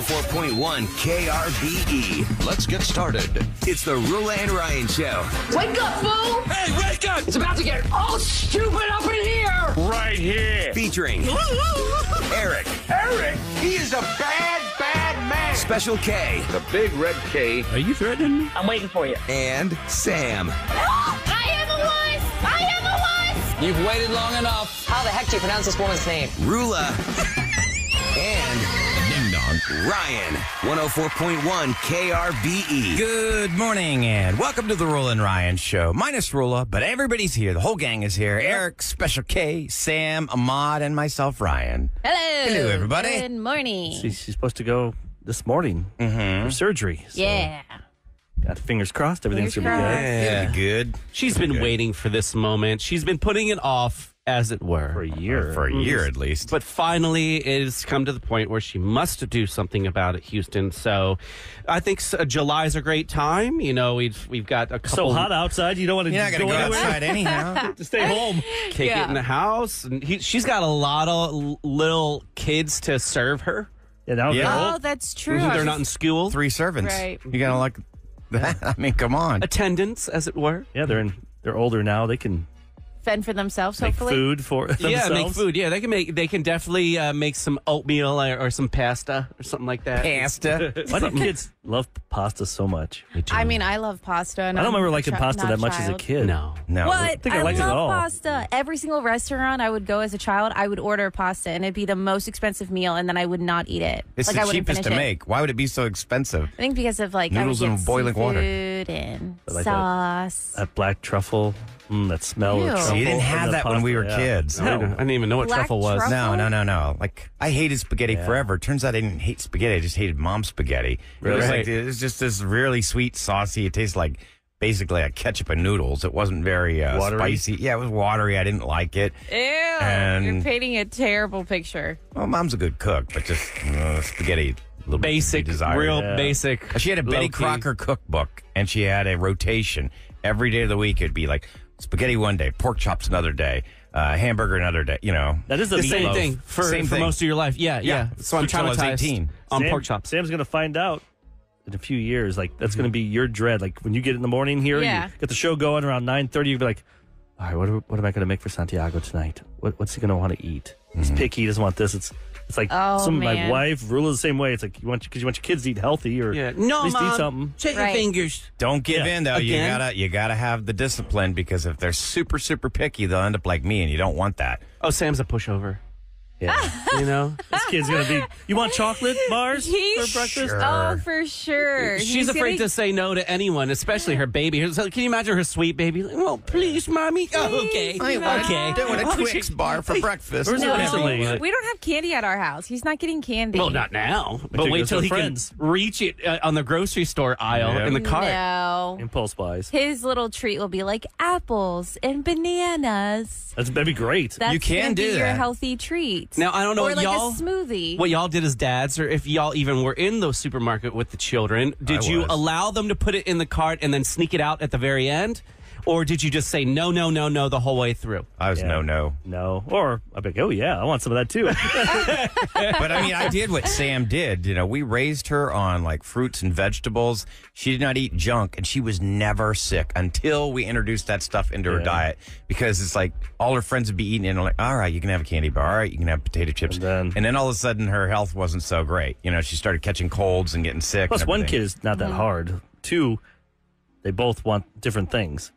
4.1 KRBE. E. Let's get started. It's the Roula and Ryan Show. Wake up, fool! Hey, wake up! It's about to get all stupid up in here! Right here. Featuring Eric, Eric, he is a bad, bad man. Special K, The big red K. Are you threatening me? I'm waiting for you. and Sam. I am a wuss! I am a wuss! You've waited long enough. How the heck do you pronounce this woman's name? Roula and Ding dong. Ryan. 104.1 KRBE. Good morning and welcome to the Roula and Ryan show. Minus Roula, but everybody's here. The whole gang is here. Eric, Special K, Sam, Ahmad, and myself, Ryan. Hello. Hello, everybody. Good morning. She's, she's supposed to go this morning for mm-hmm. surgery. So yeah. Got fingers crossed. Everything's Fingers going to be good. Yeah, good. She's been waiting for this moment. She's been putting it off, as it were. For a year. For a year at least. But finally, it has come to the point where she must do something about it, Houston. So I think s- uh, July's a great time. You know, we've we've got a so couple hot outside, you don't want to You're not going to go outside anyhow. to stay home. cake it in the house. And he, she's got a lot of little kids to serve her. Yeah, now Yeah. they're Oh, that's true. They're not in school. Three servants. Right. You got to like that? I mean, come on. Attendance, as it were. Yeah, they're in. They're older now. They can Fend for themselves, make hopefully. food for themselves. Yeah, make food. Yeah, they can make. They can definitely uh, make some oatmeal or, or some pasta or something like that. Pasta. Why do kids love pasta so much? I mean, I love pasta. And I don't I'm remember liking chi- pasta not that much as a child. kid. No. No. What? think I liked it at love all. pasta. Every single restaurant I would go as a child, I would order pasta, and it'd be the most expensive meal, and then I would not eat it. It's like I the wouldn't cheapest to finish it. make. Why would it be so expensive? I think because of like Noodles I would and get boiling water. seafood and I like that. sauce. That black truffle, mm, that smell Ew. of truffle. you didn't have that when we were yeah. kids. I didn't, I didn't even know what Black truffle was. truffle? No, no, no, no. Like I hated spaghetti Yeah. forever. Turns out I didn't hate spaghetti. I just hated mom's spaghetti. It was Really? like it was just this really sweet, saucy. It tastes like basically a ketchup and noodles. It wasn't very uh, Watery? spicy. Yeah, it was watery. I didn't like it. Ew! And- You're painting a terrible picture. Well, mom's a good cook, but just uh, spaghetti. a little bit to be Basic, desired. real Yeah. basic. She had a Betty low-key. Crocker cookbook, and she had a rotation every day of the week. It'd be like spaghetti one day, pork chops another day, uh, hamburger another day. You know, That is a The same meatloaf. thing for, Same for thing. most of your life. Yeah, yeah. Yeah. So I'm Till I was traumatized 18. on Sam- pork chops. Sam's going to find out in a few years. Like that's going to be your dread. Like when you get in the morning here, Yeah. you get the show going around nine thirty. You'll be like, "All right, what, are- what am I going to make for Santiago tonight? What, what's he going to want to eat? He's picky. He doesn't want this. It's it's like Oh, some my wife Roula's the same way. It's like you want because you want your kids to eat healthy or Yeah. No, at least Mom. eat something. Check Right. your fingers. Don't give Yeah. in though. You gotta you gotta have the discipline because if they're super super picky, they'll end up like me, and you don't want that. Oh, Sam's a pushover. Yeah, You know, this kid's going to be. You want chocolate bars He's for breakfast? Sure. Oh, for sure. she's He's afraid gonna- to say no to anyone, especially her baby. So can you imagine her sweet baby? Like, oh, please, mommy. Oh, okay. I want okay. I want a Twix bar for breakfast. Where's No, it recently? we don't have candy at our house. He's not getting candy. Well, not now, but Until wait goes till with he friends. can reach it uh, on the grocery store aisle Yeah. in the cart. No. Impulse buys. His little treat will be like apples and bananas. That's that'd be great. That's You can gonna do be your that. healthy treat. Now, I don't know or what like y'all- a smoothie. What y'all did as dads, or if y'all even were in the supermarket with the children, did I you was. allow them to put it in the cart and then sneak it out at the very end? Or did you just say no, no, no, no the whole way through? I was Yeah. no no, No, or I'd be like, oh yeah, I want some of that too. but I mean I did what Sam did. You know, we raised her on like fruits and vegetables. She did not eat junk, and she was never sick until we introduced that stuff into her Yeah. diet because it's like all her friends would be eating and I'm like, all right, you can have a candy bar, all right, you can have potato chips, And then- all of a sudden her health wasn't so great. You know, she started catching colds and getting sick. Plus, and one everything. kid is not that mm. hard. Two, they both want different things.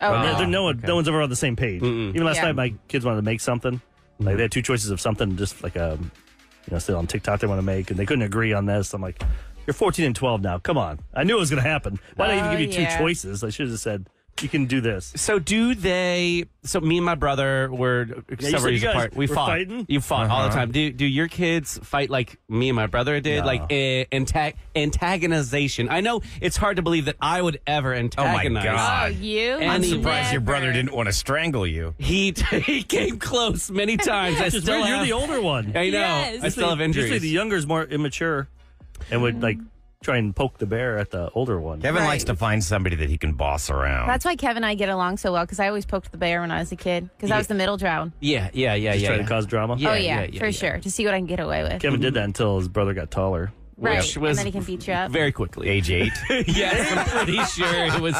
Oh, They're- no. they're no, one, no one's ever on the same page. Even last Yeah. night, my kids wanted to make something. Like mm-hmm. they had two choices of something, just like a, you know, still on TikTok they want to make, and they couldn't agree on this. I'm like, you're 14 and 12 now. Come on, I knew it was going to happen. Why did I Oh, even give you two choices? I should have said you can do this. So do they? So me and my brother were said several you years guys apart. We were fought. fighting? You fought all the time. Do do your kids fight like me and my brother did? No. Like uh, antag- antagonization. I know it's hard to believe that I would ever antagonize. God. Oh, you? I'm I'm Never. surprised your brother didn't want to strangle you. He he came close many times. I It's still weird. You're have, the older one. I know. Yes. I still have injuries. Usually the younger is more immature and would like try and poke the bear at the older one. Kevin Right. likes to find somebody that he can boss around. That's why Kevin and I get along so well because I always poked the bear when I was a kid because I was the middle child. Yeah, yeah, yeah, Just yeah. try yeah. to cause drama. Yeah, oh yeah, yeah, yeah, for yeah. sure to see what I can get away with. Kevin did mm-hmm. that until his brother got taller. Right, Which and was then he can beat you up. Very quickly. Age eight. yes, I'm pretty sure it was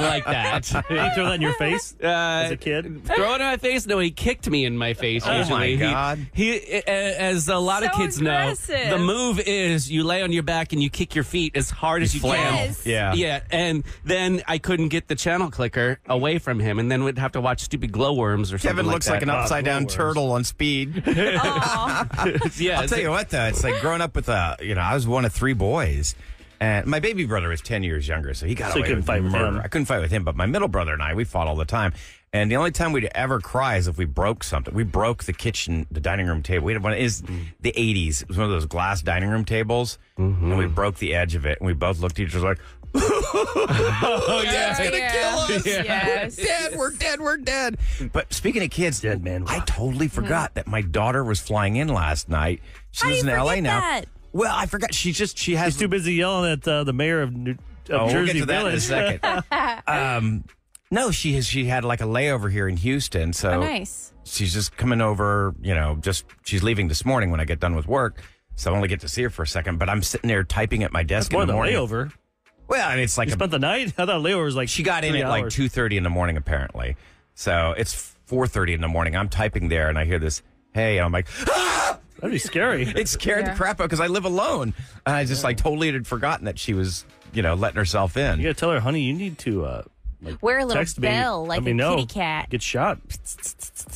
like that. Did he throw that in your face Uh, as a kid? Throw it in my face? No, he kicked me in my face. Oh, usually. my He- God. He, a- as a lot of So kids aggressive. know, the move is you lay on your back and you kick your feet as hard as you Flail. can. Yes. Yeah. Yeah, and then I couldn't get the channel clicker away from him, and then we'd have to watch stupid glowworms or something Kevin looks like that. an upside down turtle on speed. yeah, I'll tell you what, though, it's like growing up with a, you know, I was one of three boys. And my baby brother was 10 years younger, so he got So you away couldn't with fight with murder. him. I couldn't fight with him, but my middle brother and I, we fought all the time. And the only time we'd ever cry is if we broke something. We broke the kitchen, the dining room table. We had one, it was the 80s. It was one of those glass dining room tables. Mm-hmm. And we broke the edge of it. And we both looked at each other like, Oh yeah, it's going to Yeah. kill us. Yes. Dead, we're dead, we're dead. But speaking of kids, Dead man I totally forgot hmm. that my daughter was flying in last night. She How lives you in LA forget now. That? Well, I forgot. She just she has He's too busy yelling at uh, the mayor of, New, of Oh, we'll Jersey get to that Village. in a second. um, no, she has. She had like a layover here in Houston, so Oh, nice. she's just coming over. You know, just she's leaving this morning when I get done with work, so I only get to see her for a second. But I'm sitting there typing at my desk That's more in the than morning. layover. Well, and it's like You a, spent the night? I thought layover was like she got in three at like two thirty in the morning, apparently. So it's four thirty in the morning. I'm typing there, and I hear this. Hey, and I'm like, ah! That'd be scary. it scared Yeah. the crap out because I live alone. And I just like totally had forgotten that she was, you know, letting herself in. You gotta tell her, honey, you need to uh, like Wear a little text me, like let me a know. kitty cat. Get shot.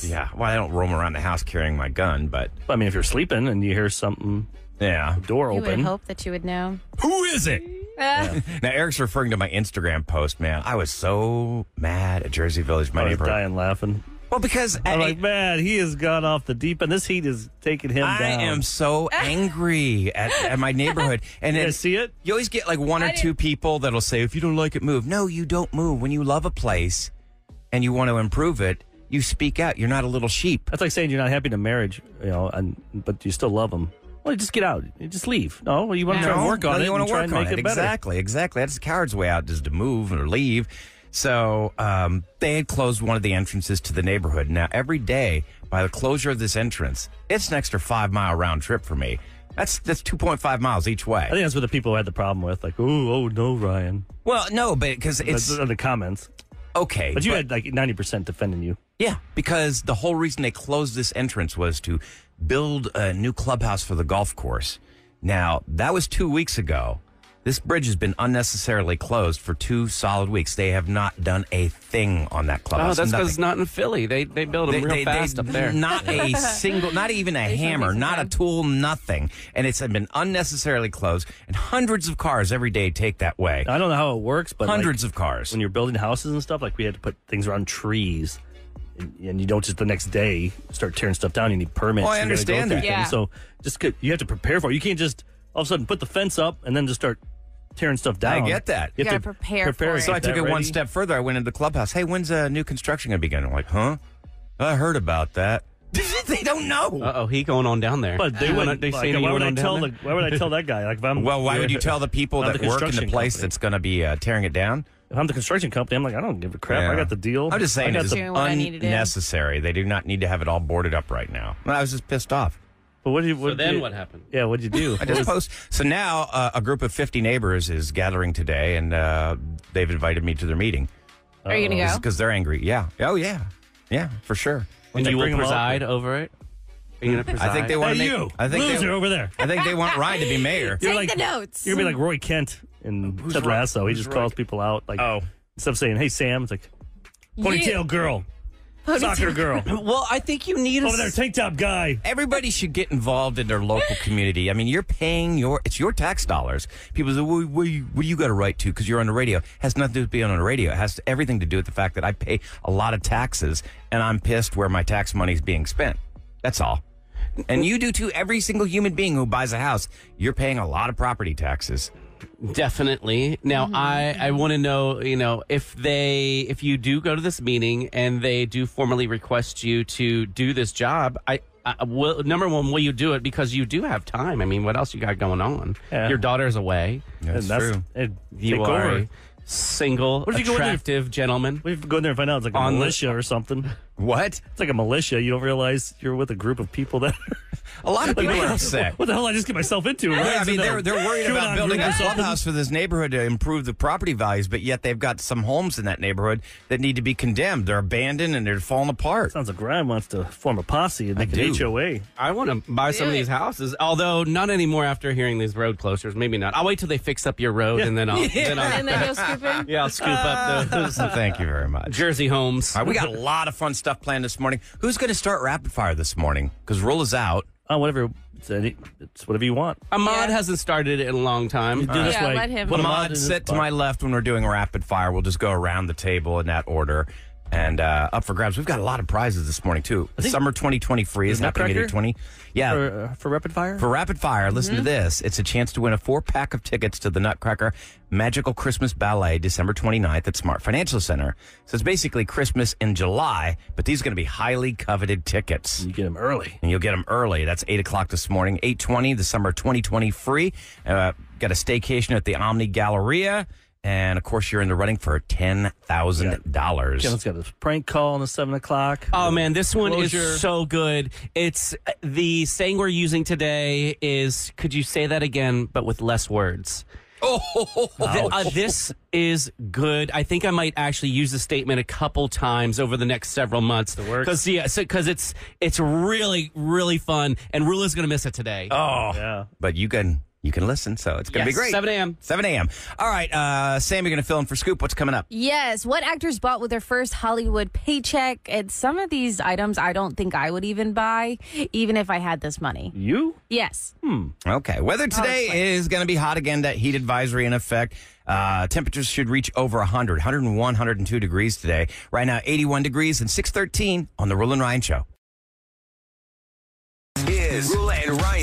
Yeah. Well, I don't roam around the house carrying my gun, but I mean, if you're sleeping and you hear something, yeah. door You open. would hope that you would know. Who is it? Now Eric's referring to my Instagram post, man. I was so mad at Jersey Village, my I was neighborhood. dying laughing. Well, because I'm I, like, man, he has gone off the deep end. This heat is taking him down. I down. am so angry at, at my neighborhood. And You then see it? you always get like one or two people that'll say, if you don't like it, move. No, you don't move. When you love a place and you want to improve it, you speak out. You're not a little sheep. That's like saying you're not happy in a marriage, you know, and but you still love them. Well, just get out. You just leave. No, you want to try and work on no, it. You want to work and on make it. it. Exactly, exactly. That's the coward's way out is to move or leave. So um, they had closed one of the entrances to the neighborhood. Now every day, by the closure of this entrance, it's an extra five mile round trip for me. That's that's two point five miles each way. I think that's what the people had the problem with. Like, oh, oh no, Ryan. well, no, but because it's in the comments. okay. But you had like 90% defending you. Yeah, because the whole reason they closed this entrance was to build a new clubhouse for the golf course. Now, that was two weeks ago. This bridge has been unnecessarily closed for two solid weeks. They have not done a thing on that Oh, that's because it's not in Philly. They they build them They- real they- fast they- up there. Not a single, not even a hammer, not a tool, nothing. And it's been unnecessarily closed. And hundreds of cars every day take that way. I don't know how it works, but like, Hundreds of cars. when you're building houses and stuff, like we had to put things around trees. And, and you don't just the next day start tearing stuff down. You need permits. Oh, I You go understand that. Yeah. So just you have to prepare for it. You can't just all of a sudden put the fence up and then just start tearing stuff down. I get that. You have gotta prepare for it. So I took that it one step further. I went into the clubhouse. Hey, when's uh, new construction going to begin? I'm like, huh? I heard about that. they don't know. Uh oh, he going on down there. But they would. wanna- they Like, saying he why would going I on down tell the? Why would I tell that guy? Like if I'm well, why would you tell the people that the work in the place company. that's going to be uh, tearing it down? If I'm the construction company, I'm like I don't give a crap. Yeah. I got the deal. I'm just saying I it's the, Doing what I need to do. unnecessary. They do not need to have it all boarded up right now. I was just pissed off. But what did you? What So then you- what happened? Yeah, what'd you do? I just post. So now uh, a group of 50 neighbors is gathering today, and uh, they've invited me to their meeting Are you gonna go? because they're angry. Yeah. Oh yeah. Yeah, for sure. And Like, you will bring 'em up. preside over it. Are you gonna preside? I think they want Hey, make. you, I think loser they, over there. I think they want Ryan to be mayor. You're Take like- the notes. You're gonna be like Roy Kent in Ted Roy? Lasso. He just Roy calls people out. Like Oh. instead of saying, "Hey Sam," it's like ponytail girl, soccer girl, well, I think you need a over there, tank top guy. Everybody should get involved in their local community. I mean, you're paying your it's your tax dollars. People say, "What, what, you, what do you got a right to?" Because you're on the radio. It has nothing to do with being on the radio. It has everything to do with the fact that I pay a lot of taxes, and I'm pissed where my tax money is being spent. That's all. And you do too. Every single human being who buys a house, you're paying a lot of property taxes. Definitely. Now, I I want to know, you know, if they if you do go to this meeting and they do formally request you to do this job, I uh, will, number one, will you do it because you do have time? I mean, what else you got going on? Yeah. Your daughter's away. That's, and true. It'd You are over. a single, What if you go in there- attractive gentleman. We've you go in there and find out it's like a On the- or something? What? It's like a militia. You don't realize you're with a group of people that. A lot of people what are upset. What the hell? I just get myself into? Right? Yeah, I mean, in they're, they're worried QAnon about building group a clubhouse for this neighborhood to improve the property values, but yet they've got some homes in that neighborhood that need to be condemned. They're abandoned and they're falling apart. Sounds like Ryan wants to form a posse and make I an do. HOA. I want to buy some of these houses, although not anymore after hearing these road closures. Maybe not. I'll wait till they fix up your road and then I'll, then I'll And then you'll scoop in. yeah, I'll scoop up those thank you very much. Jersey homes. All right, we got a lot of fun stuff planned this morning. Who's going to start rapid fire this morning? Because Roll is out. Oh, whatever. It's, any, it's whatever you want. Ahmad Yeah. hasn't started it in a long time. Do this Yeah, way. let him. Put 'em on Ahmad, in this sit to spot. my left when we're doing rapid fire. We'll just go around the table in that order. And uh, up for grabs. We've got a lot of prizes this morning, too. Summer 2020 free is happening at Nutcracker? 820. Yeah. For, uh, for rapid fire? For rapid fire, listen to this. It's a chance to win a four pack of tickets to the Nutcracker Magical Christmas Ballet December 29th at Smart Financial Center. So it's basically Christmas in July, but these are going to be highly coveted tickets. you get them early. And you'll get them early. That's 8 o'clock this morning, 820, the summer 2020 free. Uh, got a staycation at the Omni Galleria. And of course, you're in the running for $10,000. Kevin's got a prank call on the 7 o'clock. Oh man, this one Closure. is so good. It's the saying we're using today is could you say that again but with less words? Oh, Th- uh, this is good. I think I might actually use the statement a couple times over the next several months. The works. Because yeah, because it's it's really really fun, and Roula's gonna miss it today. oh. Yeah. But you can you can listen, so it's going to Yes, be great. 7 a.m. 7 a.m. All right, uh, Sam, you're going to fill in for Scoop. What's coming up? Yes, what actors bought with their first Hollywood paycheck? And some of these items I don't think I would even buy, even if I had this money. You? Yes. Okay. Weather today explain. is going to be hot again. That heat advisory in effect. Uh, temperatures should reach over 100, 101, 102 degrees today. Right now, 81 degrees and 613 on the Roland Ryan Show.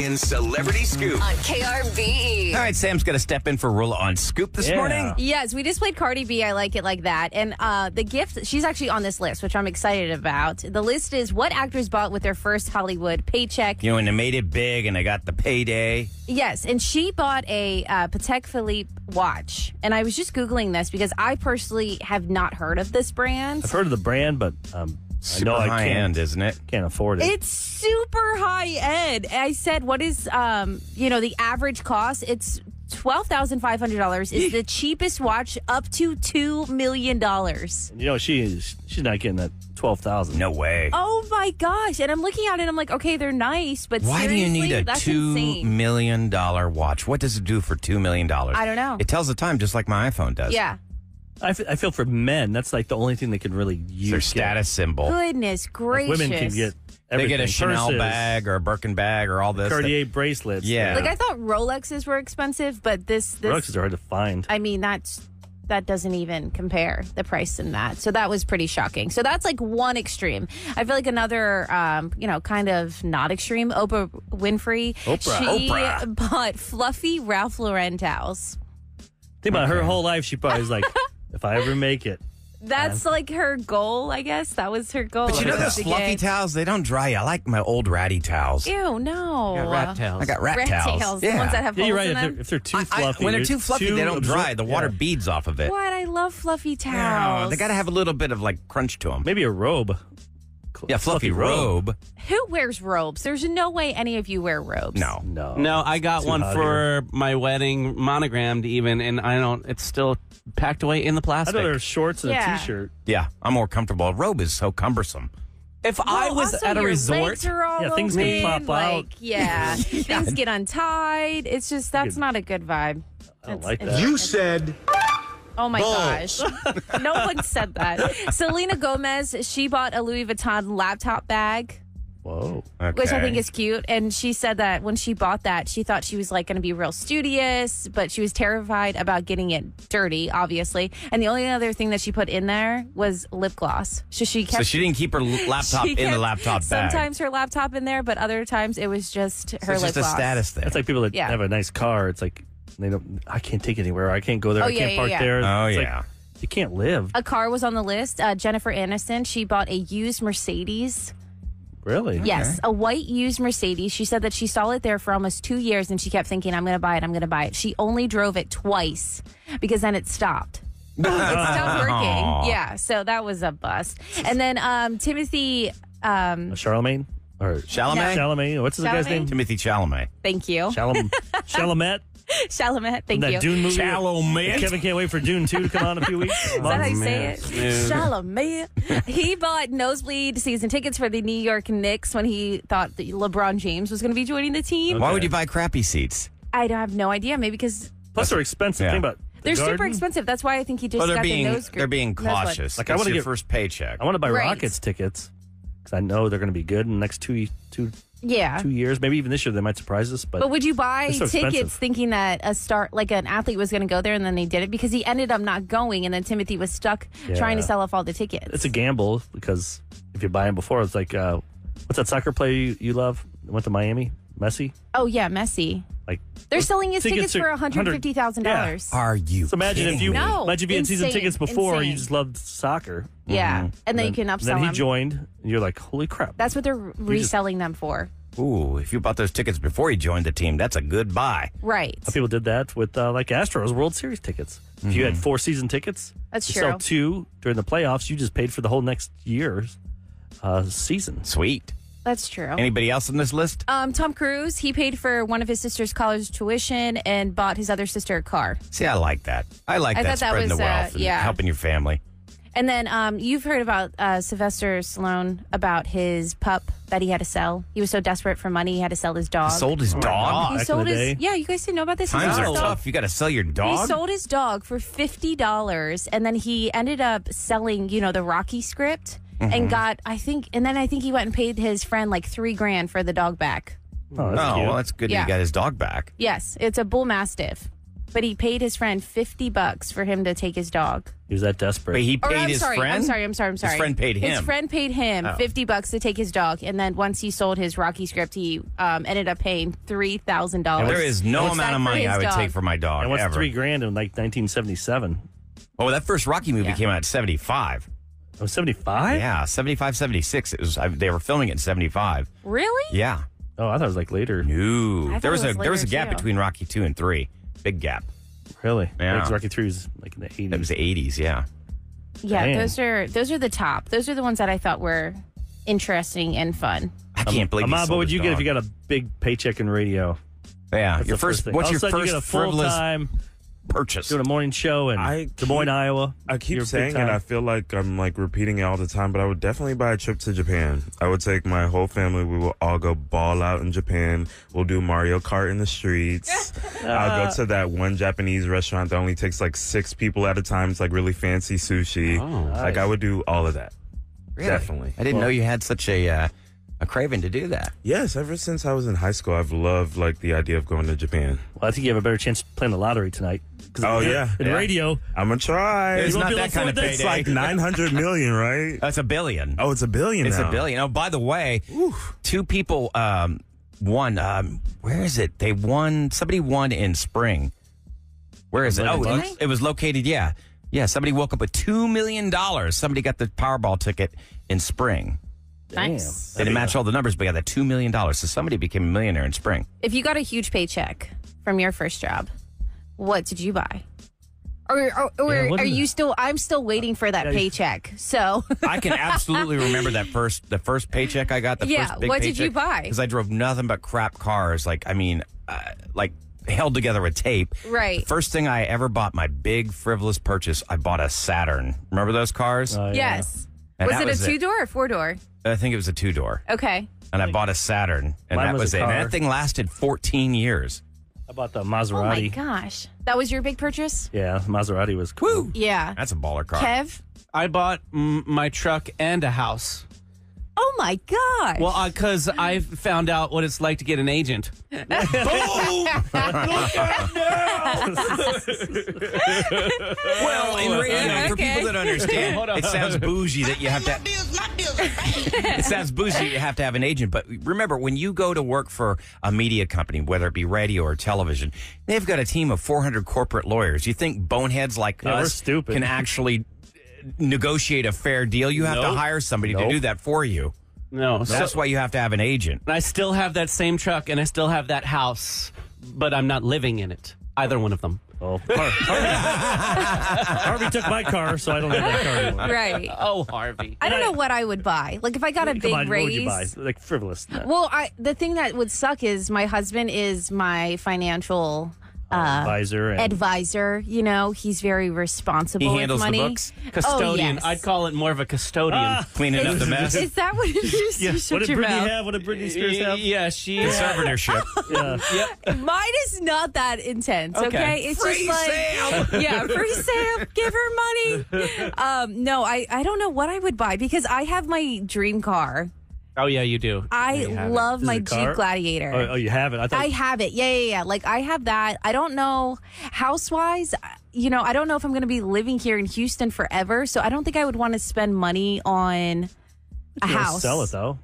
And Celebrity Scoop. on KRBE. All right, Sam's going to step in for Roula on Scoop this Yeah. morning. Yes, we just played Cardi B. I like it like that. And uh, the gift, she's actually on this list, which I'm excited about. The list is what actors bought with their first Hollywood paycheck. You know, and they made it big and they got the payday. Yes, and she bought a uh, Patek Philippe watch. And I was just Googling this because I personally have not heard of this brand. I've heard of the brand, but um, I Super know I high can't, end, isn't it? can't afford it. It's super high end. I said, what is, um, you know, the average cost? It's $12,500 is the cheapest watch up to $2 million. you know, she is, she's not getting that 12000 No way. Oh my gosh. And I'm looking at it I'm like, okay, they're nice, but Why do you need a that's two insane. million dollar watch? What does it do for two million dollars? I don't know. It tells the time just like my iPhone does. Yeah. I, f- I feel for men, that's like the only thing they can really use. their get. status symbol. Goodness Like, gracious. women can get They get a Chanel Purses, bag or a Birkin bag or all this. Cartier bracelets. Yeah. Like I thought Rolexes were expensive, but this this Rolexes are hard to find. I mean that's that doesn't even compare the price in that. So that was pretty shocking. So that's like one extreme. I feel like another um, you know, kind of not extreme, Oprah Winfrey. Oprah. She Oprah. bought fluffy Ralph Lauren towels. Think about her whole life. She probably was like, if I ever make it, That's like her goal, I guess. That was her goal. But you know was those to fluffy get- towels? They don't dry. I like my old ratty towels. Ew, no. Got rat tails. I got rat, Rat towels. tails, the ones that have yeah, you're right. in If them. they're, if they're too I- I- fluffy, when they're too fluffy, too they don't dry. The water yeah. beads off of it. What? I love fluffy No, towels. they got to have a little bit of like crunch to them. Maybe a robe. Cl- Yeah, fluffy, robe. Who wears robes? There's no way any of you wear robes. No. No. No, I got Too one hot for my wedding, monogrammed even, and I don't. It's still packed away in the I'd plastic. rather shorts and Yeah. a t-shirt. Yeah, I'm more comfortable. A robe is so cumbersome. if I Well, was also at a your resort, legs are all Yeah, things can open, pop like, out. Yeah, things get untied. It's just that's not a good vibe. I don't It's- like that. You said Oh my gosh. no one said that. Selena Gomez, she bought a Louis Vuitton laptop bag, Whoa. which I think is cute. And she said that when she bought that, she thought she was like going to be real studious, but she was terrified about getting it dirty, obviously. And the only other thing that she put in there was lip gloss. So she kept So she didn't keep her laptop she in the laptop bag. Sometimes her laptop in there, but other times it was just her So it's lip just a status thing. It's like people that Yeah. have a nice car. It's like they don't. I can't take it anywhere. I can't go there. Oh, I yeah, can't yeah, park yeah. there. Oh, It's like, yeah. you can't live. A car was on the list. Uh, Jennifer Aniston, she bought a used Mercedes. Really? Yes, a white used Mercedes. She said that she saw it there for almost two years and she kept thinking, I'm going to buy it, I'm going to buy it. She only drove it twice because then it stopped. it stopped working. Yeah, so that was a bust. And then um, Timothy, um, Charlemagne or Chalamet? Chalamet. What's the guy's Chalamet? name? Timothy Chalamet. thank you. Chalam- Chalamet. Chalamet, thank that you. Dune movie. Chalamet. Kevin can't wait for Dune 2 to come on in a few weeks. Is that how you say it? man. Chalamet. he bought nosebleed season tickets for the New York Knicks when he thought that LeBron James was going to be joining the team. Why would you buy crappy seats? I don't have no idea. Maybe because Plus, they're expensive. Yeah. Think about the they're super expensive. That's why I think he just Well, they're got being the nose. they're being cautious. Like, Like I I wanna get- first paycheck. I want to buy Right. Rockets tickets because I know they're going to be good in the next two, two, Yeah. two years. Maybe even this year they might surprise us. But, But would you buy so tickets expensive. thinking that a star, like an athlete, was going to go there and then they did it because he ended up not going, and then Timothy was stuck trying to sell off all the tickets. it's a gamble because if you buy them before, it's like uh, what's that soccer player you, you love? Went to Miami, Messi. oh yeah, Messi. Like They're selling his Tickets tickets for are one hundred fifty thousand dollars. Are you? so imagine if you me? No, imagine if you had season tickets before you just loved soccer. Yeah, and then you can upsell Then he them. joined, and you're like, holy crap! That's what they're reselling them for. Ooh, if you bought those tickets before you joined the team, that's a good buy. Right. Some people did that with uh, like Astros World Series tickets. If you had Mm-hmm. four season tickets, That's you true. sell two during the playoffs. You just paid for the whole next year's uh, season. Sweet. That's true. Anybody else on this list? Um, Tom Cruise, he paid for one of his sister's college tuition and bought his other sister a car. See, I like that. I like I that thought that spreading was, the uh, wealth and yeah. helping your family. And then um, you've heard about uh, Sylvester Stallone about his pup that he had to sell. He was so desperate for money, he had to sell his dog. Sold his dog. he back in sold the his. day. Yeah, you guys didn't know about this. He Times sold are his dog- tough. You got to sell your dog. He sold his dog for fifty dollars, and then he ended up selling, you know, the Rocky script, Mm-hmm. and got, I think, and then I think he went and paid his friend like three grand for the dog back. Oh, that's oh, well, that's good. Yeah. He got his dog back. Yes, it's a bull mastiff, but he paid his friend fifty bucks for him to take his dog. he was that desperate. But he Or, paid I'm his sorry, friend. I'm sorry, I'm sorry, I'm sorry. His friend paid His him. Oh. friend paid him fifty bucks to take his dog, and then once he sold his Rocky script, he um, ended up paying three thousand dollars. There is no amount of money I would take for my dog and what's ever. three grand in like 1977? Oh, that first Rocky movie Yeah. came out at 75. Oh, 75? Yeah, 75, 76. It was. I, they were filming it in 75. Really? Yeah. Oh, I thought it was like later. No, there was it a was there was a later, gap too. between Rocky two and three. Big gap. Really? Yeah. Because Rocky 3 was like in the 80s. That was the 80s. Yeah. Yeah, Damn. those are those are the top. Those are the ones that I thought were interesting and fun. I can't believe. he Ahmad, what sold would his you get if you got a big paycheck in radio? Yeah, That's your the first. thing. what's All your of a sudden first you get a frivolous full-time purchase? doing a morning show in I Des Moines, Iowa. I keep You're saying it. I feel like I'm like repeating it all the time, but I would definitely buy a trip to Japan. I would take my whole family. We will all go ball out in Japan. We'll do Mario Kart in the streets. I'll go to that one Japanese restaurant that only takes like six people at a time. It's like really fancy sushi. Like I would do all of that. Really? Definitely. I didn't know you had such a uh, a craving to do that. Yes, ever since I was in high school, I've loved like the idea of going to Japan. Well, I think you have a better chance playing the lottery tonight. 'Cause Oh, in- yeah. In Yeah. radio, I'm gonna try. It's won't that kind of afford that. It's payday. like 900 million, right? That's a billion. Oh, it's a billion It's now. a billion. Oh, by the way, two people um, won. Um, where is it? They won. Somebody won in spring. Where is it? Oh, it, bucks? it was located. Yeah, yeah. Somebody woke up with two million dollars. Somebody got the Powerball ticket in spring. Nice. They didn't match all the numbers, but got that two million dollars. So somebody became a millionaire in spring. If you got a huge paycheck from your first job, what did you buy? Or, or, or Yeah, what are is you it? still? I'm still waiting for that Yeah, you- paycheck. So I can absolutely remember that first the first paycheck I got. The Yeah, first big what did you buy? Because I drove nothing but crap cars. Like I mean, uh, like held together with tape. Right. The first thing I ever bought, my big frivolous purchase, I bought a Saturn. Remember those cars? Yes, And was that it was a two door or four door? I think it was a two door, Okay. and I bought a Saturn, and Mine that was was, a it. And that thing lasted 14 years. I bought the Oh my Maserati. gosh, that was your big purchase. yeah, Maserati was cool. Yeah. That's a baller car. Kev. I bought mm, my truck and a house. Oh my gosh. Well, because I found out what it's like to get an agent. Well, in radio, for Okay. people that understand, it sounds bougie that you have to. it sounds bougie you have to have an agent, but remember when you go to work for a media company, whether it be radio or television, they've got a team of 400 corporate lawyers. You think boneheads like Yeah, we're us stupid. can actually uh, negotiate a fair deal? You have to hire somebody to do that for you. No, so- That's why you have to have an agent. And I still have that same truck and I still have that house, but I'm not living in it. Either one of them. Oh, Harvey, Harvey took my car, so I don't have that car anymore. Right. Oh, Harvey. I don't know what I would buy. Like if I got a Come big on, what would you raise. buy? Like frivolous. No. Well, I the thing that would suck is my husband is my financial uh, advisor and advisor. You know, he's very responsible He handles with the money. books? Custodian. Oh, yes. I'd call it more of a custodian. Ah! Cleaning up the mess. Is that what it is? yeah. You What shut did your Britney mouth. have? What did Britney Spears have? Yeah, she. Conservatorship. Yeah. Mine is not that intense. Okay, Okay. it's Free just like yeah, free Sam, give her money. Um, no, I I don't know what I would buy because I have my dream car. Oh yeah, you do. I You love my it a car? Jeep Gladiator. Oh, oh, you have it. I thought. I have it. Yeah, yeah, yeah. Like I have that. I don't know house wise. Uh, you know, I don't know if I'm going to be living here in Houston forever. So I don't think I would want to spend money on a you house. Sell it though.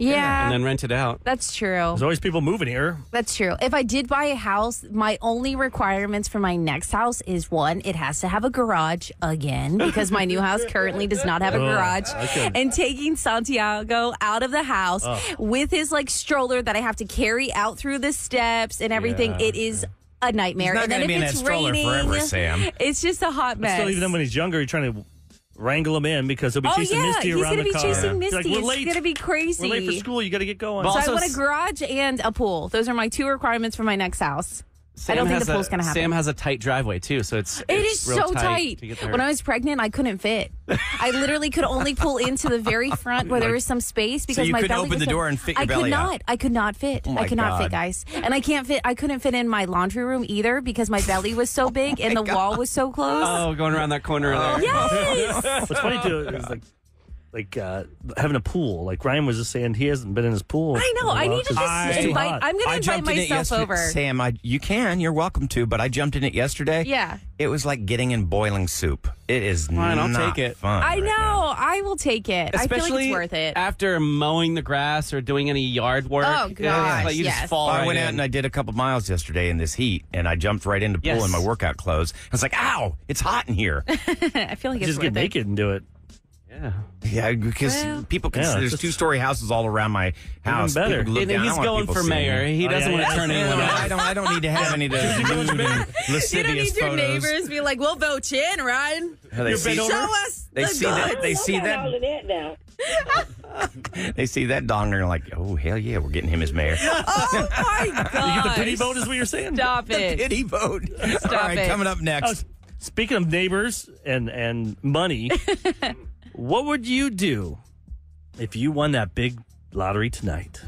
Yeah, and then rent it out. that's true. There's always people moving here. That's true. If I did buy a house, my only requirements for my next house is one, it has to have a garage again because my new house currently does not have a Oh, garage. okay. And taking Santiago out of the house Oh. with his like stroller that I have to carry out through the steps and everything, Yeah, it is a nightmare. He's not and then gonna if be in it's that raining, forever, Sam. it's just a hot mess. Still, even then when he's younger, you're trying to wrangle him in because he'll be Oh chasing yeah, Misty he's around gonna the be car. chasing You're Misty. Like, We're it's gonna be crazy. We're late for school. You got to get going. Well, So Also I want a s- garage and a pool. Those are my two requirements for my next house. Sam I don't think the pool's a- gonna happen. Sam has a tight driveway too, so it's It it's is real so tight. to get there. When I was pregnant, I couldn't fit. I literally could only pull into the very front where there was some space because you my couldn't belly open was the so- door and fit your I belly could out? not. I could not fit. Oh my I could not fit, guys. And I can't fit. I couldn't fit in my laundry room either because my belly was so oh big and the wall was so close. oh, going around that corner there. yes. What's funny too is like, like uh, having a pool. Like Ryan was just saying, he hasn't been in his pool. I know. in a I while need to just it's too invite. hot. I'm going to I invite jumped in myself over. Sam, I, you can. You're welcome to, but I jumped in it yesterday. Yeah. It was like getting in boiling soup. It is Fine, I'll not take it. fun. I right know. now. I will take it. I feel like Especially it's worth it. after mowing the grass or doing any yard work. Oh, Yeah, gosh, like you yes. just fall Well, I right went in. out and I did a couple miles yesterday in this heat, and I jumped right into pool Yes. in my workout clothes. I was like, "Ow, it's hot in here." I feel like it's Just worth get it. naked and do it. Yeah. yeah, because Well- people can. Yeah, there's just- two story houses all around my house. better. People look And down. I he's want going people for seeing mayor. me. He Oh, doesn't yeah, want to yeah. turn Yeah, anyone no, off. I don't. I don't need to have any of those nude and You lascivious don't need your photos. neighbors be like, "We'll vote you in, Ryan." Yeah, They see, Show us they the see that. They goods. see that. They see that dong. and They're like, "Oh hell yeah, we're getting him as mayor." Oh my god! You get the pity vote, is what you're saying. Stop it. Pity vote. Stop all right, it. coming up Oh, next. s- speaking of neighbors and and money, what would you do if you won that big lottery tonight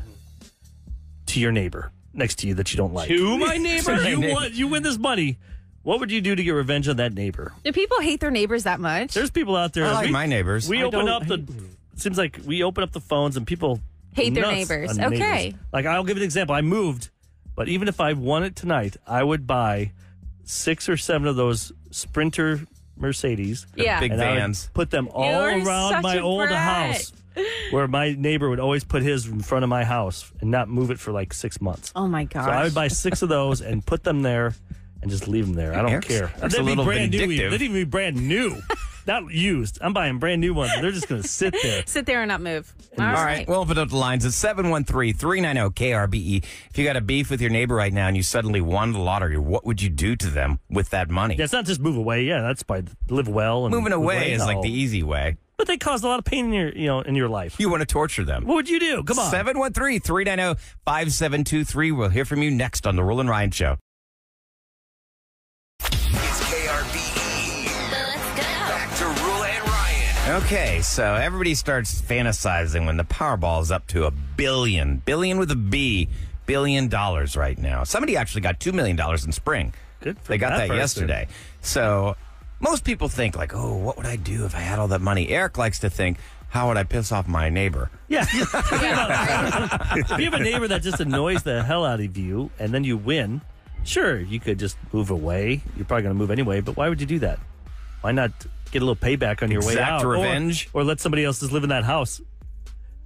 to your neighbor next to you that you don't like? To my neighbor? you won, you win this money. What would you do to get revenge on that neighbor? Do people hate their neighbors that much? There's people out there. I like we, my neighbors. We I open up the. It seems like we open up the phones and people Hate their neighbors. on Okay. Like I'll give an example. I moved, but even if I won it tonight, I would buy six or seven of those Sprinter Mercedes. yeah. big and I would vans. put them all You're around such my a old brat. house, where my neighbor would always put his in front of my house and not move it for like six months. oh my gosh. So I would buy six of those and put them there and just leave them there. I don't Eric's- care. Eric's a They'd be little brand new. vindictive. They'd even be brand new, not used. I'm buying brand new ones. They're just going to sit there. Sit there and not move. All All right. right, we'll open up the lines at 713-390-KRBE. E. If you got a beef with your neighbor right now and you suddenly won the lottery, what would you do to them with that money? Yeah, it's not just move away. Yeah, that's by live well and Moving move away is like the easy way. But they caused a lot of pain in your, you know, in your life. You want to torture them. What would you do? Come on. 713-390-5723. We'll hear from you next on The Roula and Ryan Show. Okay, so everybody starts fantasizing when the Powerball is up to a billion, billion with a B, billion dollars right now. Somebody actually got $2 million in spring. Good for They got that that yesterday. So most people think like, oh, what would I do if I had all that money? Eric likes to think, how would I piss off my neighbor? Yeah. if you have a neighbor that just annoys the hell out of you and then you win, sure, you could just move away. You're probably going to move anyway, but why would you do that? Why not get a little payback on your way Exact out? Revenge? Or, let somebody else just live in that house.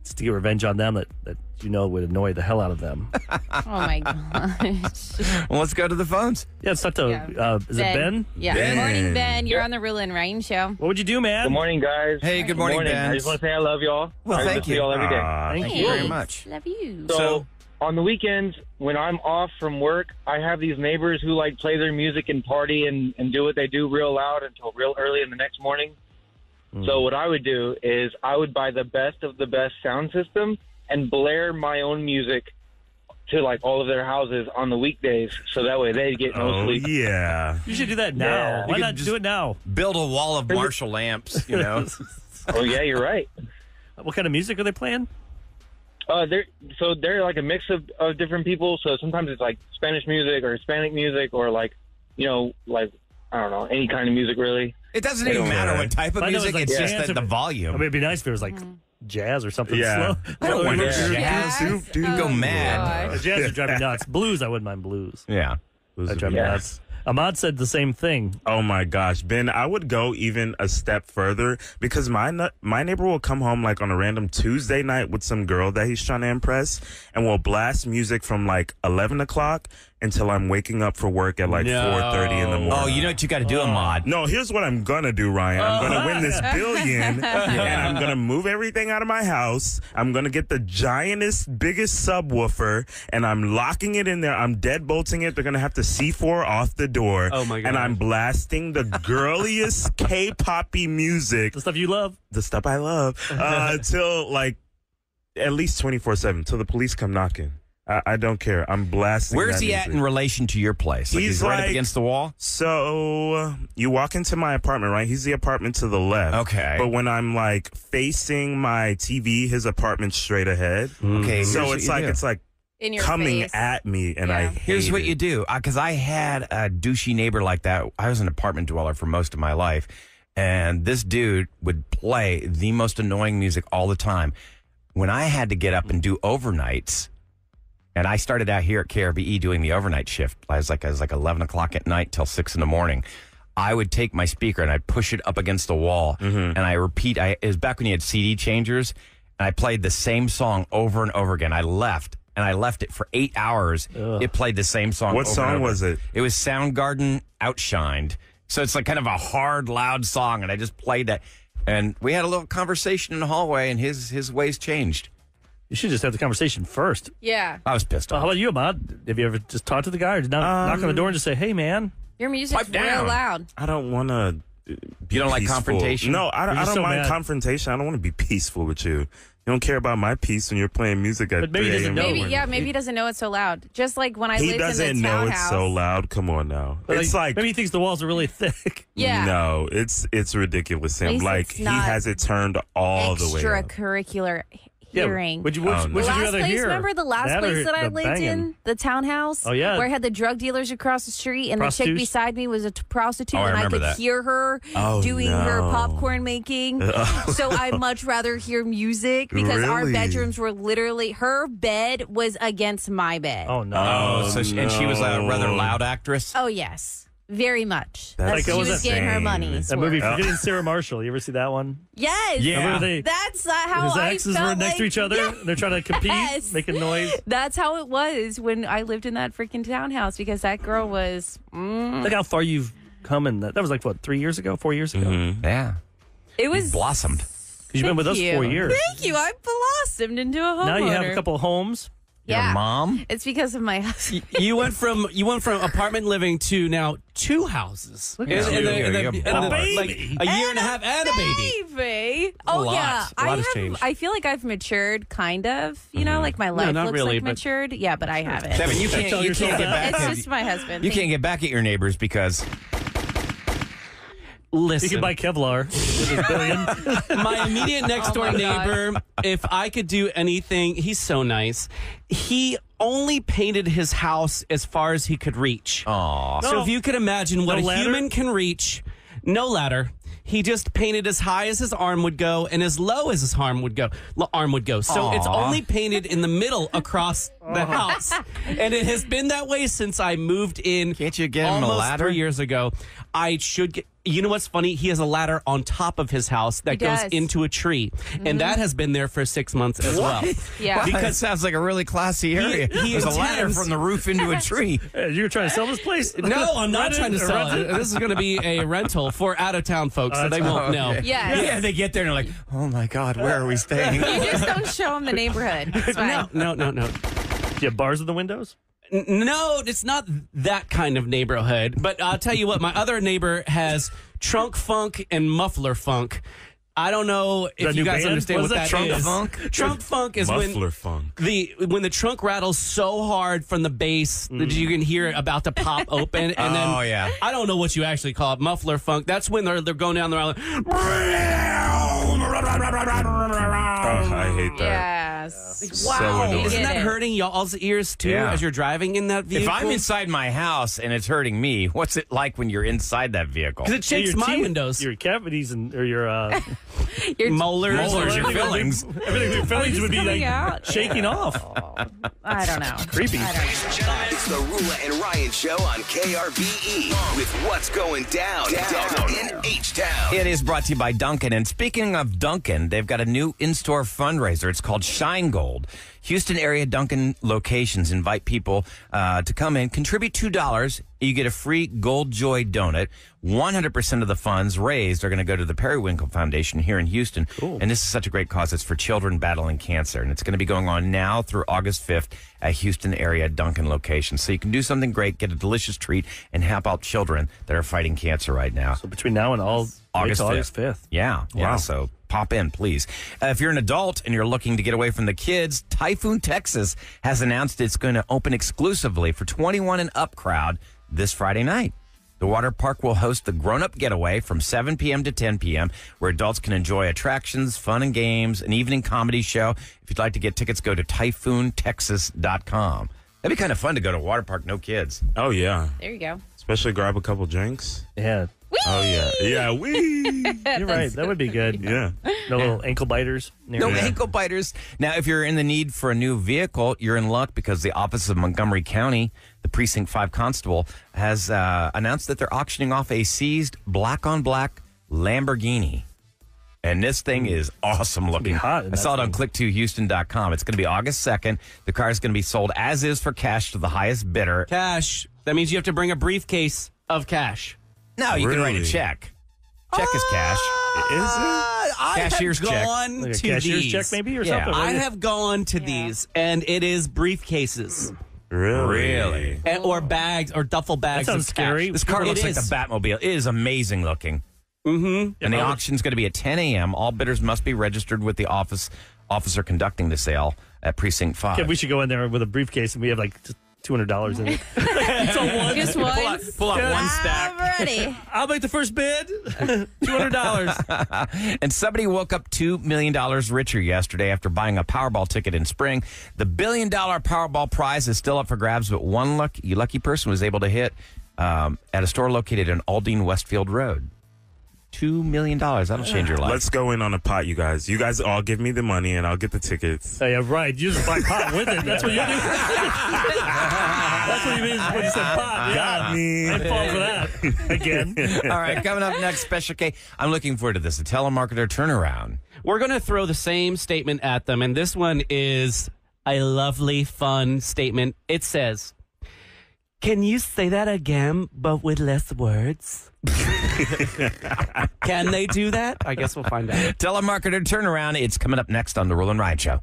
Just to get revenge on them that, that you know would annoy the hell out of them. Oh my gosh. Well, let's go to the phones. yeah, it's not to. Yeah. Uh, is it Ben? Yeah. Ben. Good morning, Ben. You're on the Roula and Ryan show. What would you do, man? Good morning, guys. Hey, good morning, Ben. I just want to say I love y'all. Well, I thank listen you. to y'all every day. Aw, Thank Thank you. you very much. Love you. So, So- on the weekends, when I'm off from work, I have these neighbors who like play their music and party and, and do what they do real loud until real early in the next morning. Hmm. So what I would do is I would buy the best of the best sound system and blare my own music to like all of their houses on the weekdays, so that way they get no Oh sleep. yeah. You should do that now. Yeah. Why not just- do it now? Build a wall of Marshall amps, you know. Oh yeah, you're right. What kind of music are they playing? Uh, they're so they're like a mix of, of different people. So sometimes it's like Spanish music or Hispanic music or like you know like I don't know any kind of music really. It doesn't even matter what type of I know it's music. like It's just jazz that the if- volume. I mean, it'd be nice if it was like jazz or something Yeah. slow. I don't want Yeah. jazz. Jazz? You go Oh, mad. gosh. Jazz would drive me nuts. Blues, I wouldn't mind blues. Yeah. That drive me Yeah. nuts. Ahmad said the same thing. Oh my gosh, Ben! I would go even a step further because my my neighbor will come home like on a random Tuesday night with some girl that he's trying to impress, and will blast music from like eleven o'clock until I'm waking up for work at like No. four thirty in the morning. Oh, you know what you got to do, Ahmad? No, here's what I'm gonna do, Ryan. I'm gonna win this billion, and I'm gonna move everything out of my house. I'm gonna get the giantest, biggest subwoofer, and I'm locking it in there. I'm deadbolting it. They're gonna have to C4 off the door. Oh, my god! And I'm blasting the girliest K-poppy music, The stuff you love. the stuff I love, uh, till like at least 24 seven, till the police come knocking. I, I don't care. I'm blasting. Where's that he at music. in relation to your place? Like, He's he's, right up like- against the wall. So uh, you walk into my apartment, right? He's the apartment to the left. Okay. But when I'm like facing my TV, his apartment's straight ahead. Okay. So here's what it's you like do. it's like In your coming face. at me, and I Yeah. hate Here's what it. you do, because I had a douchey neighbor like that. I was an apartment dweller for most of my life, and this dude would play the most annoying music all the time. When I had to get up and do overnights, and I started out here at KRBE doing the overnight shift. I was like, I was like eleven o'clock at night till six in the morning. I would take my speaker and I'd push it up against the wall, mm-hmm. and I repeat. I it was back when you had CD changers, and I played the same song over and over again. I left. And I left it for eight hours. It played the same song. What over song and over. was it? It was Soundgarden Outshined. So it's like kind of a hard, loud song, and I just played that. And we had a little conversation in the hallway, and his his ways changed. You should just have the conversation first. Yeah. I was pissed So off. how about you, Ahmad? Have you ever just talked to the guy or just knock, knock on the um, door and just say, hey, man? Your music's Pipe down. real loud. I don't want to. You don't like confrontation? No, I, don't- I don't so mind mad. confrontation. I don't want to be peaceful with you. You don't care about my peace when you're playing music at But maybe 3 doesn't a.m. know Maybe, yeah, maybe he doesn't know it's so loud. Just like when I listen to the sound. He lived doesn't in the know townhouse. it's so loud. Come on now. But, it's like maybe he thinks the walls are really thick. Yeah. No, it's it's ridiculous. Sam. like he has it turned all the way up. Extracurricular Yeah. Would you, would, Oh, no. would the you last rather place, hear? remember the last or place that I lived banging? in, the townhouse. Oh, yeah. where I had the drug dealers across the street, and the chick beside me was a t- prostitute, Oh, I and I remember could that. hear her Oh, doing her popcorn making. so I much rather hear music because our bedrooms were literally her bed was against my bed. Oh, no. Oh, so she, and she was a rather oh. loud actress. Oh, yes. Very much. That's That's, she like- was was getting her insane. money. that movie, Forgetting Sarah Marshall. You ever see that one? Yes. Yeah. Remember they, That's uh, how his I exes felt were next to each other. Yeah. They're trying to compete, Yes. making noise. That's how it was when I lived in that freaking townhouse because that girl was. Mm, Look how far you've come in that. That was like, what, three years ago, four years ago? Mm-hmm. Yeah, it was blossomed. Because you've been with us Thank four years. Thank you. I blossomed into a homeowner. Now you have a couple of homes. Yeah. Your mom. It's because of my husband. you went from you went from apartment living to now two houses. Look And- at and you. the- and the- You're and a baby. like a year and a half and a baby. Baby. A Oh lot. yeah. A lot I has have. changed. I feel like I've matured, kind of. You know, mm-hmm. like my life not looks really, like matured. Yeah, but I haven't. Seven, you can't you can't get back. It's just my husband. you Thank can't get back at your neighbors because You Listen, can buy Kevlar with his billion. my immediate next oh door Oh my God. neighbor, if I could do anything, he's so nice. He only painted his house as far as he could reach. Aw. So No. if you could imagine what No a ladder? human can reach, no ladder. He just painted as high as his arm would go and as low as his arm would go. l- Arm would go. So it's only painted in the middle across the house, and it has been that way since I moved in. Can't you get him a ladder? Three years ago, I should get. You know what's funny? He has a ladder on top of his house that goes does. Mm-hmm. into a tree, and that has been there for six months as well. Yeah. Because Because- sounds like a really classy area. he There's a ladder from the roof into a tree. Hey, you're trying to sell this place? No, I'm not Rent trying to sell rent it. This is going to be a rental for out of town folks, so they won't know. Okay. Yes. Yeah, they get there and they're like, oh my God, where are we staying? You just don't show them the neighborhood. It's fine. No, no, no, no. Do you have bars in the windows? No, it's not that kind of neighborhood. But I'll tell you what, my other neighbor has trunk funk and muffler funk. I don't know if that you guys band? understand What what is that that, is. Trunk Funk? Trunk funk is Muffler when funk. the when the trunk rattles so hard from the bass that you can hear it about to pop open, and then Oh, yeah. I don't know what you actually call it, muffler funk. That's when they're they're going down the road. Oh, I hate that. Yes. So Wow, annoying. isn't that hurting y'all's ears too Yeah. as you're driving in that vehicle? If I'm inside my house and it's hurting me, what's it like when you're inside that vehicle? because it shakes Your my teeth, windows. Your cavities and or your uh, Your molars, Molars, your fillings. everything your fillings would be like out? shaking off. Oh, I don't know. Creepy. Don't know. It's the Roula and Ryan Show on KRBE with what's going down, down in H Town. It is brought to you by Dunkin'. And speaking of Dunkin', they've got a new in store fundraiser. It's called Shine Gold. Houston area Dunkin' locations invite people uh, to come in, contribute $2. You get a free Gold Joy donut. 100% of the funds raised are going to go to the Periwinkle Foundation here in Houston. And this is such a great cause. It's for children battling cancer. And it's going to be going on now through August 5th at Houston area Dunkin' locations. So you can do something great, get a delicious treat, and help out children that are fighting cancer right now. So between now and all August wait 5th. August fifth. Yeah, yeah. So pop in, please. Uh, if you're an adult and you're looking to get away from the kids, Typhoon Texas has announced it's going to open exclusively for 21 and up crowd this Friday night. The water park will host the grown up getaway from 7 p.m. to 10 p.m., where adults can enjoy attractions, fun and games, an evening comedy show. If you'd like to get tickets, go to typhoontexas.com. That'd be kind of fun to go to a water park, no kids. Oh yeah. There you go. Especially grab a couple drinks. Yeah, Oh yeah. Yeah. We. you're right. That would be good. yeah. No little ankle biters. near No you. ankle biters. Now, if you're in the need for a new vehicle, you're in luck because the Office of Montgomery County, the Precinct 5 Constable, has uh, announced that they're auctioning off a seized black on black Lamborghini. And this thing is awesome looking. hot in I that saw it on click2houston.com. It's going to be August 2nd. The car is going to be sold as is for cash to the highest bidder. cash. That means you have to bring a briefcase of cash. No, you can write a Really? check. Check is cash. Is it? I Cashier's have check. gone Like a to cashier's these. check, maybe or Yeah. something. I right? have gone to these, and it is briefcases Really? Really? and, or bags or duffel bags. sounds of cash. scary. This car It looks like is. the Batmobile. It is amazing looking. Mm-hmm. And the Yeah. auction's going to be at 10 a.m. All bidders must be registered with the office officer conducting the sale at precinct five. Yeah, we should go in there with a briefcase and we have like two hundred dollars in it. it's all one. Just pull out, one. pull out one stack. I'm ready. I'll make the first bid. Two hundred dollars. And somebody woke up $2 million richer yesterday after buying a Powerball ticket in spring. The billion dollar Powerball prize is still up for grabs, but one lucky, lucky person was able to hit um, at a store located in Aldine Westfield Road. $2 million. That'll change your life. Let's go in on a pot, you guys. You guys all give me the money and I'll get the tickets. Oh, yeah, right. You just buy pot with it. That's what you do. That's what you mean when you said pot. Got Yeah. me. I'd fall for that again. All right, coming up next, Special K. I'm looking forward to this. A telemarketer turnaround. We're going to throw the same statement at them, and this one is a lovely, fun statement. It says, Can you say that again, but with less words? Can they do that? I guess we'll find out. Telemarketer turnaround. It's coming up next on the Roula and Ryan Show.